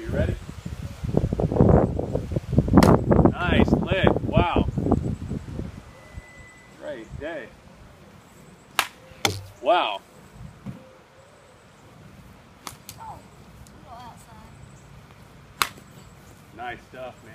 you ready? Nice lit. Wow. Great day. Wow. Nice stuff, man.